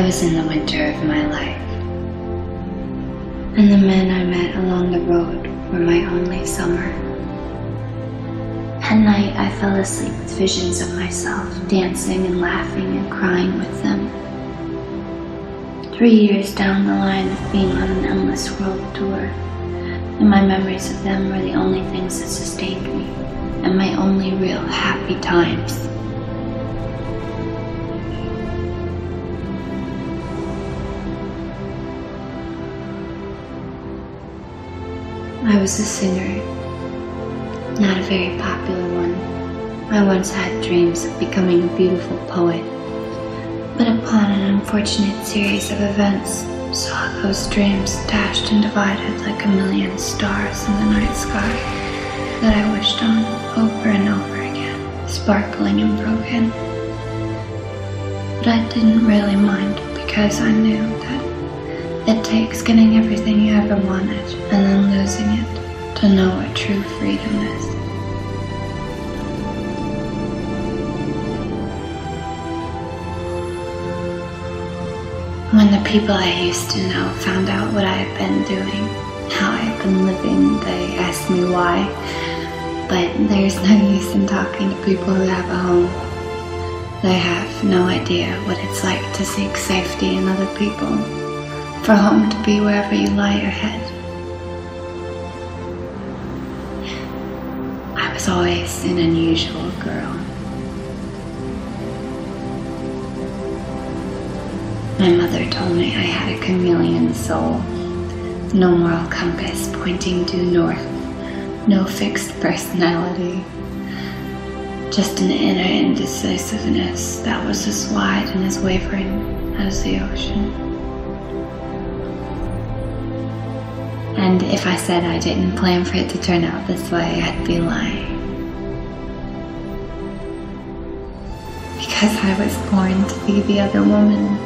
I was in the winter of my life. And the men I met along the road were my only summer. At night, I fell asleep with visions of myself dancing and laughing and crying with them. Three years down the line of being on an endless world tour, and my memories of them were the only things that sustained me, and my only real happy times. I was a singer, not a very popular one. I once had dreams of becoming a beautiful poet, but upon an unfortunate series of events, saw those dreams dashed and divided like a million stars in the night sky that I wished on over and over again, sparkling and broken. But I didn't really mind because I knew that it takes getting everything you ever wanted and then losing it to know what true freedom is. When the people I used to know found out what I had been doing, how I had been living, they asked me why. But there's no use in talking to people who have a home. They have no idea what it's like to seek safety in other people for home to be wherever you lie your head. I was always an unusual girl. My mother told me I had a chameleon soul, no moral compass pointing due north, no fixed personality, just an inner indecisiveness that was as wide and as wavering as the ocean. And if I said I didn't plan for it to turn out this way, I'd be lying. Because I was born to be the other woman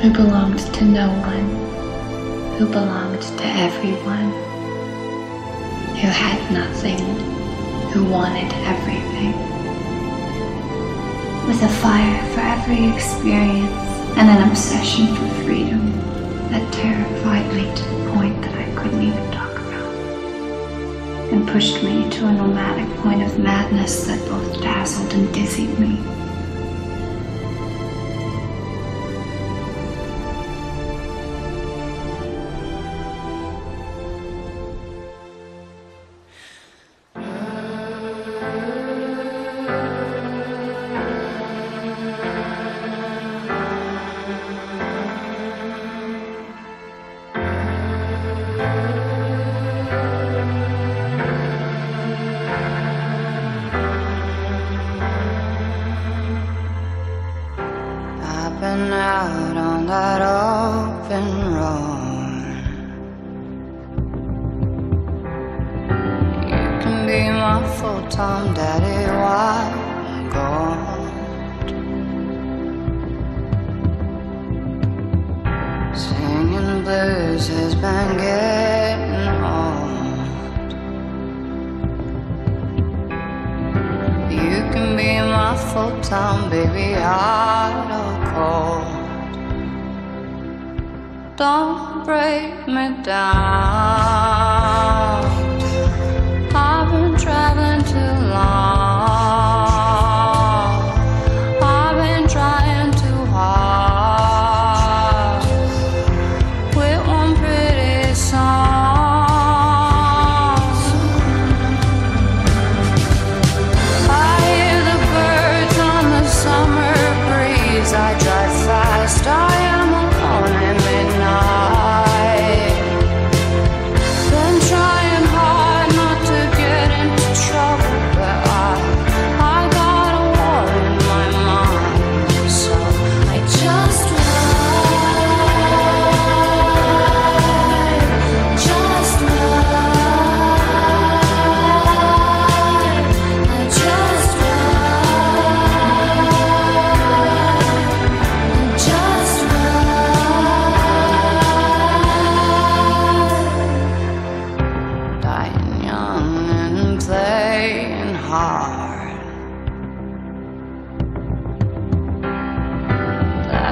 who belonged to no one, who belonged to everyone, who had nothing, who wanted everything. With a fire for every experience and an obsession for freedom that terrified me to the point that I couldn't even talk about, and pushed me to a nomadic point of madness that both dazzled and dizzied me. Full-time daddy while I'm gone. Singing blues has been getting old. You can be my full-time baby out of cold. Don't break me down.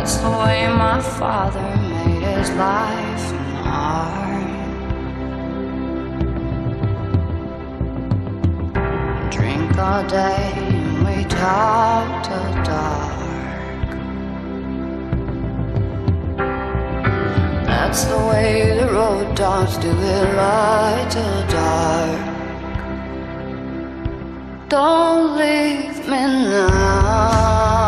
That's the way my father made his life an art. Drink all day and we talk till dark. That's the way the road dogs do it, light till dark. Don't leave me now.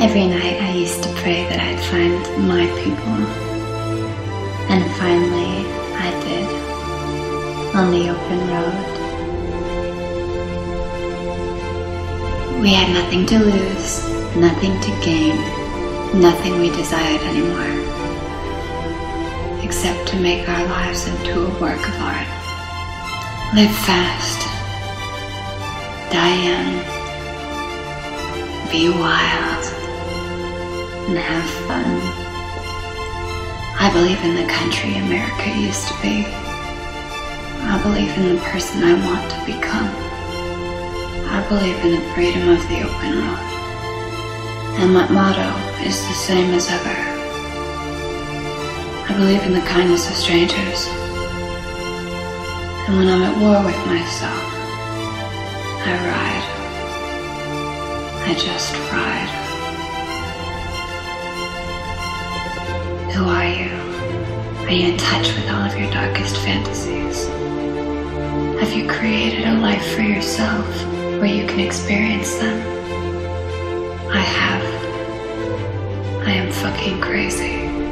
Every night I used to pray that I'd find my people. And finally, I did. On the open road. We had nothing to lose, nothing to gain, nothing we desired anymore. Except to make our lives into a work of art. Live fast. Die young. Be wild and have fun. I believe in the country America used to be. I believe in the person I want to become. I believe in the freedom of the open road. And my motto is the same as ever. I believe in the kindness of strangers. And when I'm at war with myself, I ride. I just ride. Who are you? Are you in touch with all of your darkest fantasies? Have you created a life for yourself where you can experience them? I have. I am fucking crazy.